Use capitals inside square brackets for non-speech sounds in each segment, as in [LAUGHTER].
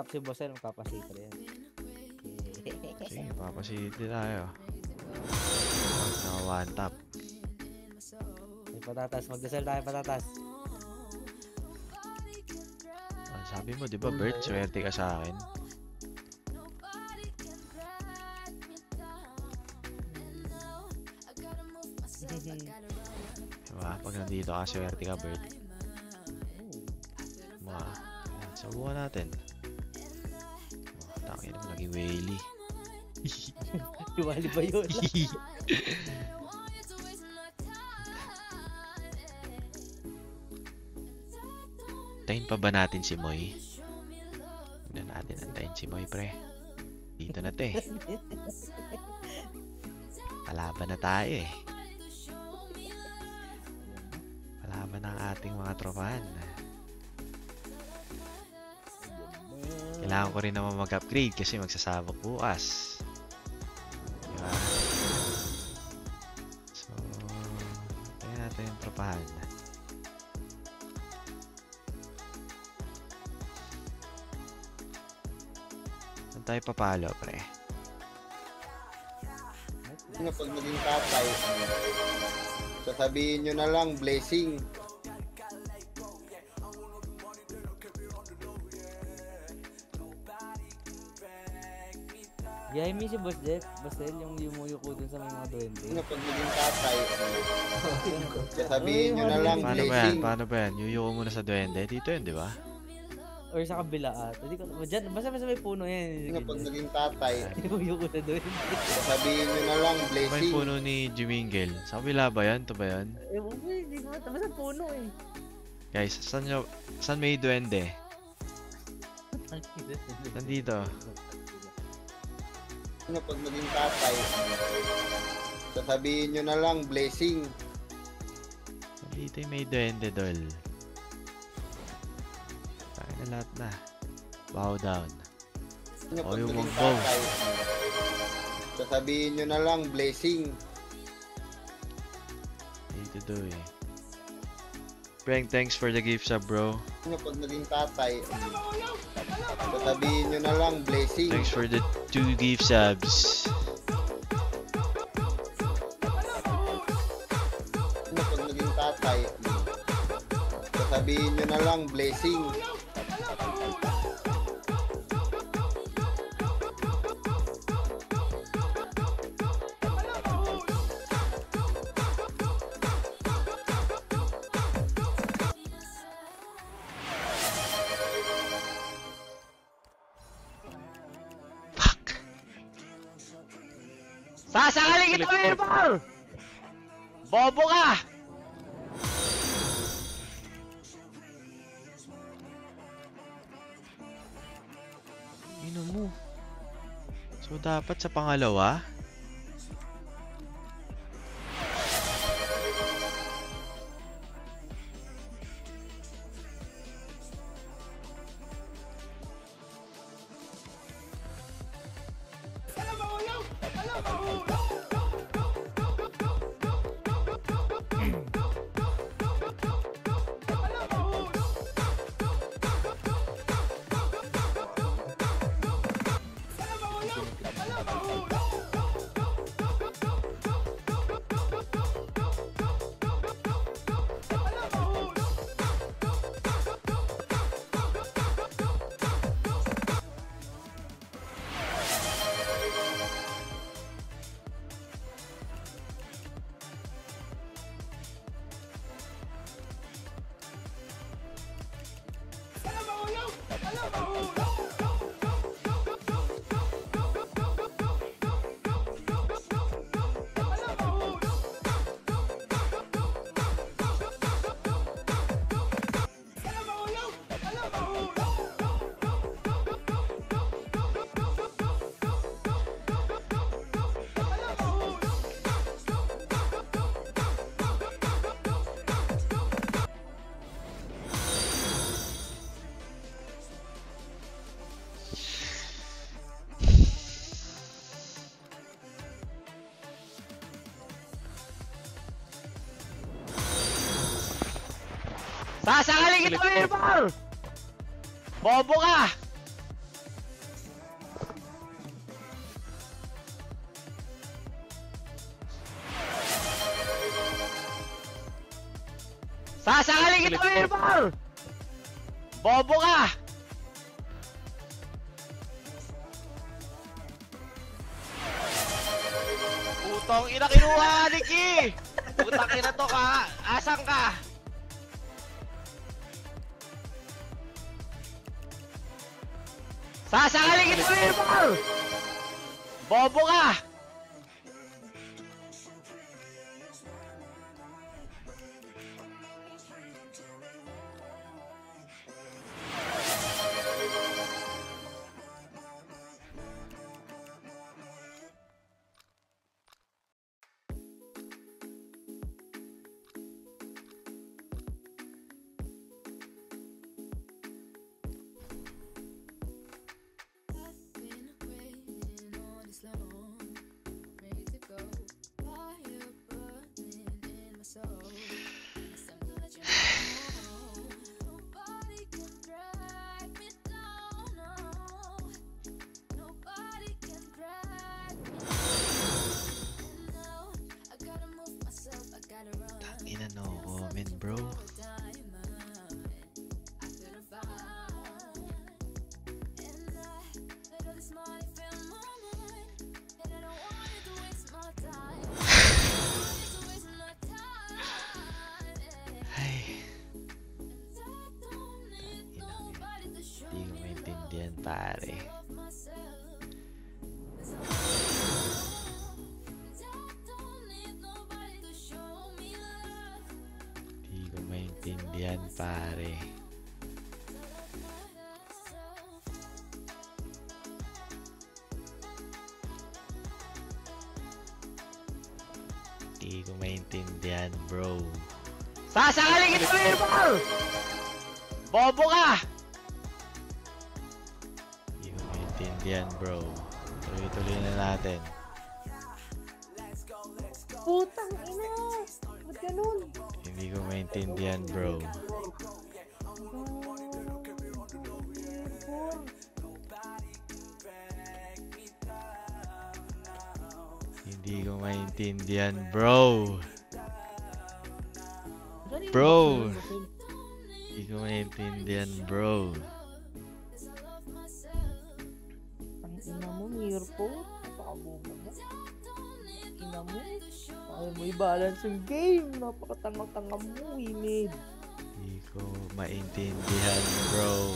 Tap si Bossel, magpapasita yan. [LAUGHS] Sige, [LAUGHS] papasiti tayo. Naka one tap. May patatas, magdasal tayo patatas. Ah, sabi mo, di ba, Bert, swerte ka sa akin. Diba? Pag nandito ka, swerte ka, Bert. [LAUGHS] Mga, yan, subukan natin. Mo, naging whaley. Iwali [LAUGHS] ba yun? [LAUGHS] Antayin pa ba natin si Moy? Hindi natin antayin si Moy, pre. Dito na, te. Kalaban na tayo, eh. Kalaban ng ating mga tropahan. Kailangan ko rin naman mag-upgrade kasi magsasabak bukas. Diba? So, kaya natin yung tropahan. Saan tayo papalo, pre? Nga pag naging tatay, sasabihin nyo na lang, blessing. Yahay mi si Boss Jet, Bossel, yung yumuyo ko dun sa may mga duwende. Nga pag naging tatay, [LAUGHS] sasabihin nyo na lang, Paano ba yan? Paano ba yan? Yuyuko muna sa duwende. Dito yun, di ba? Or sa kabila at. Hindi ko, dyan, basta basta may puno yan. Nga pag naging tatay, [LAUGHS] Yumuyo ko sa duwende. sasabihin nyo na lang, May blessing. puno ni Jimingel. Sa kabila ba yan? Ito ba yan? Eh, okay, hindi ko. Basta puno eh. Guys, saan, nyo, saan may duwende? Nandito. Nga pag naging tatay, sasabihin nyo na lang, blessing. Yung may duwende, dol. Tayo na lahat na. Bow down. Oh, pag yung magbaw. tatay, sasabihin nyo na lang, blessing. Dito do eh. Frank, thanks for the gift sub, bro. Nga pag naging tatay, sasabihin nyo na lang, blessing. Thanks for the two gift subs. Nga pag naging tatay, sasabihin nyo na lang, blessing. Sasangaling kita, Mayor! Bobo ka! Ino mo. So, dapat sa pangalawa? Nasa kaligid mo yung bar! Bobo ka! Nasa kaligid mo yung! Bobo ka! Putong ina kinuha, Nikki! Putang ina to ka! Asan ka? Sasangalin kita, Mirror! Bobo ka! Ina maintindihan, pare. Hindi ko maintindihan, bro. Sasangalin kita, Mirror! Bobo ka! Hindi ko maintindihan, bro. Tuloy-tuloy na natin. Putang ina! Ba't ganun? Hindi ko maintindihan, bro. Hindi ko maintindihan, bro. Bro. Hindi ko maintindihan, bro. Ayaw mo i-balance yung game. Napakatanga-tanga mo, eh, mid. Hindi ko maintindihan, bro.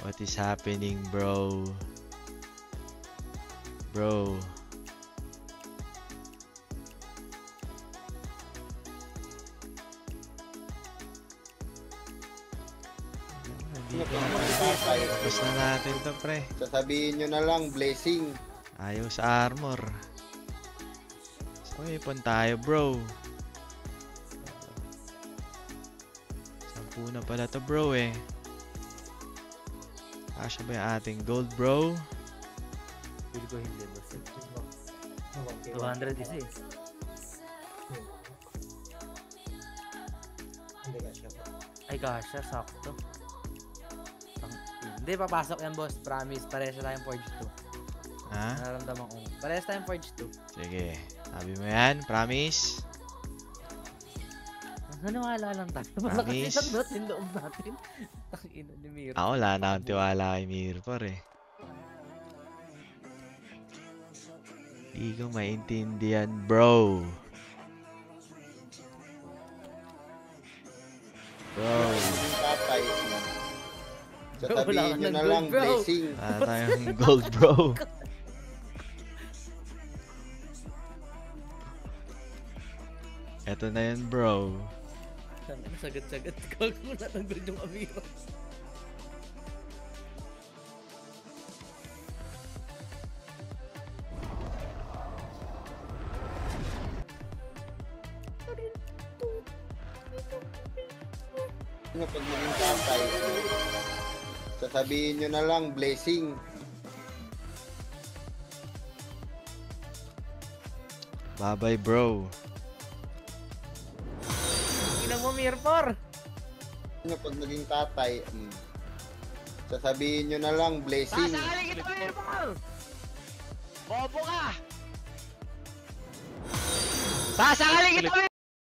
What is happening, bro? Bro. Tapos na natin to, pre. Sasabihin nyo na lang, blessing. Ayaw sa armor. So, ipon tayo, bro. Sampu na pala to, bro, eh. Kasya ba yung ating gold, bro? Feel ko hindi mo. 200 isa eh. Ay, kasha. Sakto. Hindi, papasok yan, boss. Promise. Parehas na tayong Forge 2. Ha? Nararamdaman ko. Parehas tayong Forge 2. Sige. Sabi mo yan, promise? Naniwala lang tayo. [LAUGHS] Malakas Promise? isang natin loob natin. [LAUGHS] Ang ina ni Miro. Ako, wala na akong tiwala kay Mirpor, eh. Hindi ko maintindihan, bro. Bro. Yung tatay. [LAUGHS] Wala Sasabihin ka nyo ng na lang, blessing. Wala tayong gold, bro. Eto na yun, bro. Sagat-sagat. Kawag mo na ng gold yung Amiro. Nga pag maging tatay, sasabihin nyo na lang, blessing. Bye-bye, bro. Mo, Mirpor! Nga pag naging tatay, mm, sasabihin nyo na lang, blessing. Sasangalin kita, Mirror! Bobo ka! Sasangalin kita,